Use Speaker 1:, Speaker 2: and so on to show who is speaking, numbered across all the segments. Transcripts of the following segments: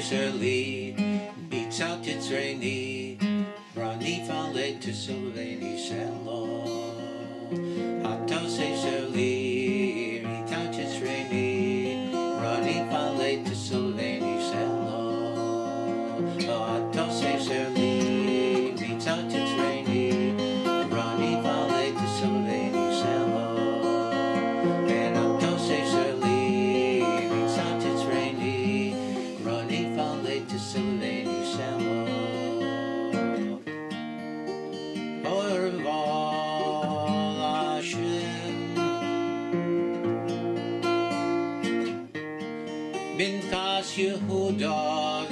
Speaker 1: Seli, Bitate Treni, Rani Fale to Silvani Minchas Yehuda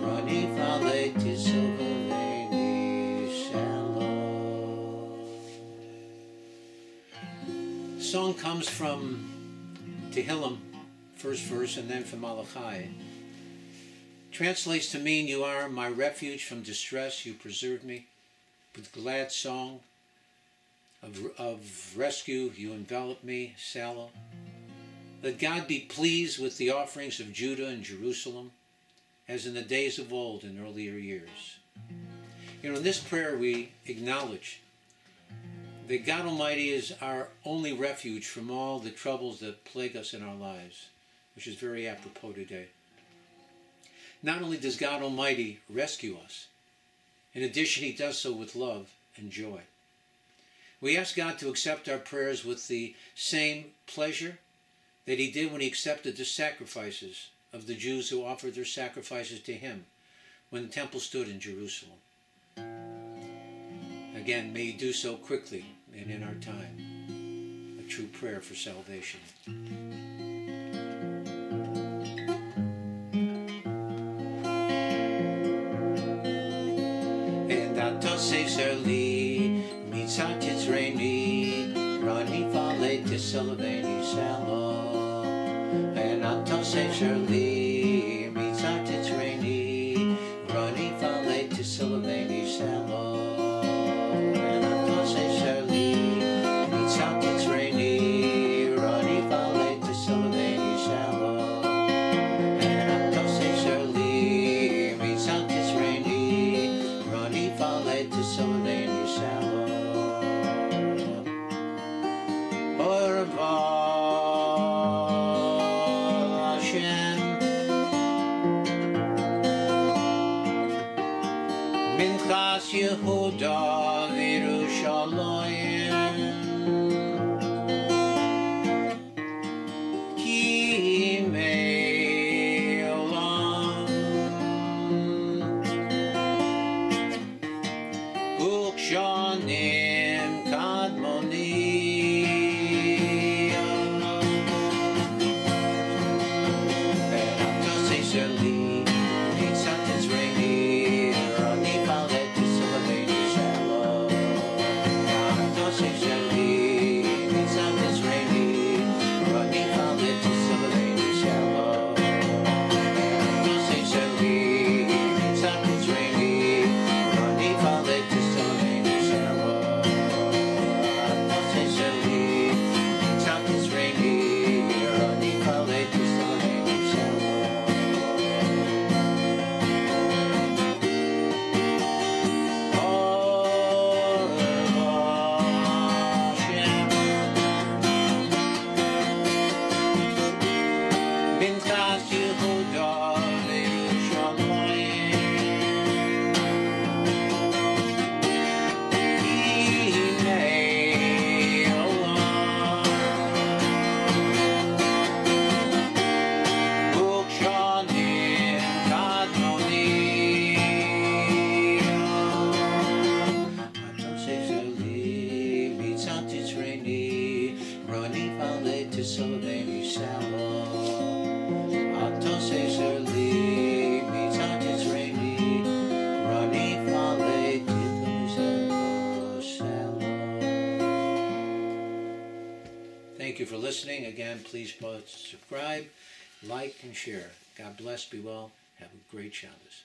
Speaker 1: Rani Fale to Silvani Shalom Song comes from Tehillim, first verse, and then from Malachi. Translates to mean, You are my refuge from distress, you preserve me. With glad song of, of rescue, you envelop me, Salah. Let God be pleased with the offerings of Judah and Jerusalem, as in the days of old in earlier years. You know, in this prayer we acknowledge that God Almighty is our only refuge from all the troubles that plague us in our lives, which is very apropos today. Not only does God Almighty rescue us, in addition, He does so with love and joy. We ask God to accept our prayers with the same pleasure that He did when He accepted the sacrifices of the Jews who offered their sacrifices to Him when the temple stood in Jerusalem. Again, may He do so quickly and in our time. A true prayer for salvation. And atose serli mitzatis reini rani fale tisalaveni salo. And atose serli Minchas Yehuda Virushalayim listening. Again, please subscribe, like, and share. God bless, be well. Have a great Shabbos.